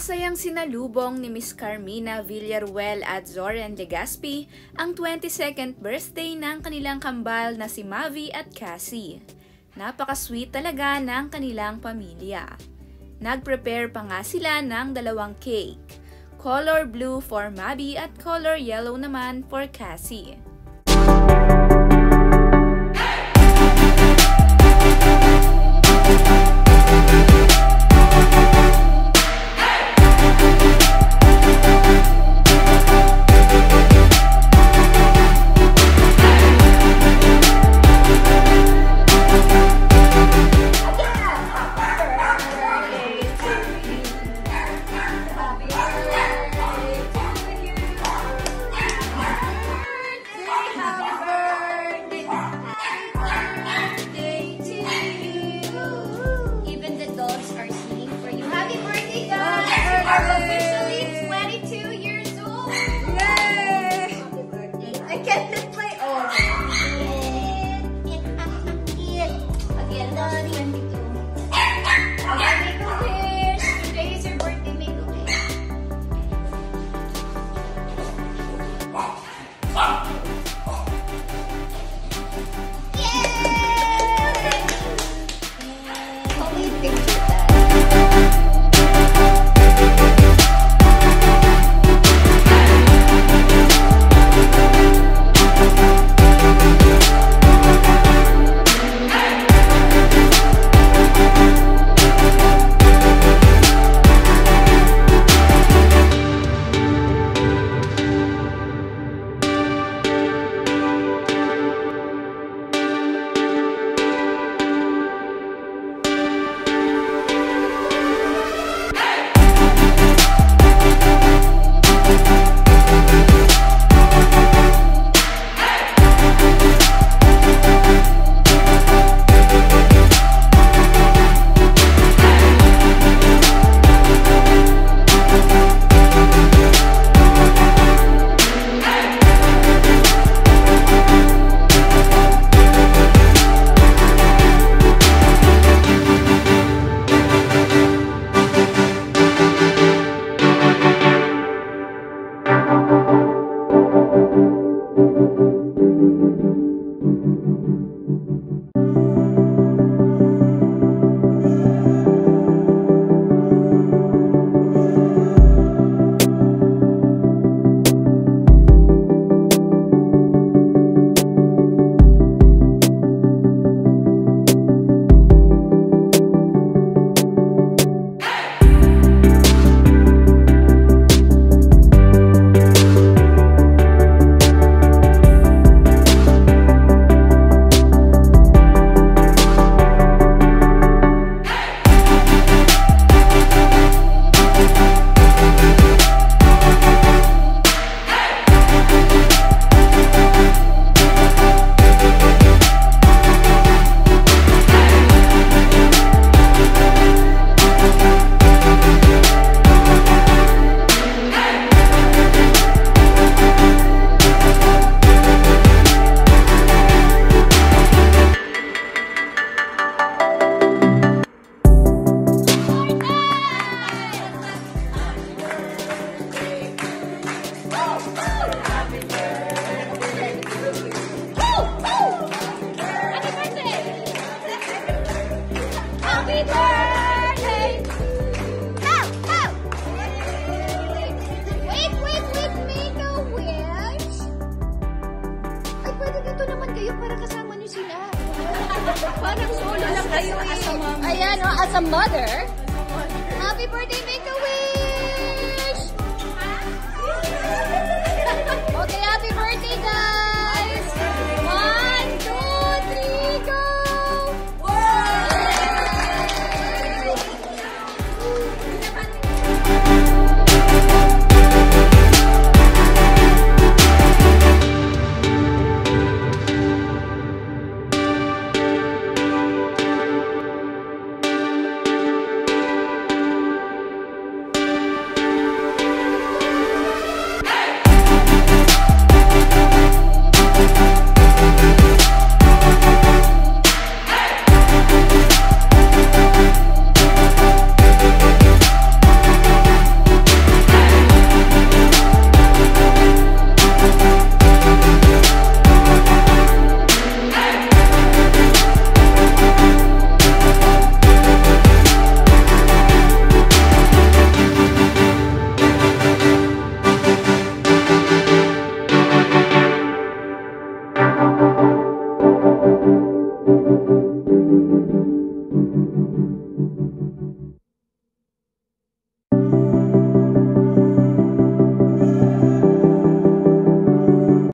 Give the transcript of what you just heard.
Masayang sinalubong ni Miss Carmina Villaruel at Zoren Legaspi ang 22nd birthday ng kanilang kambal na si Mavi at Cassie. Napaka-sweet talaga ng kanilang pamilya. Nag-prepare pa nga sila ng dalawang cake. Color blue for Mavi at color yellow naman for Cassie. Parang solo lang kayo eh. Ayan, oh, as a mother. Happy birthday, make a wish!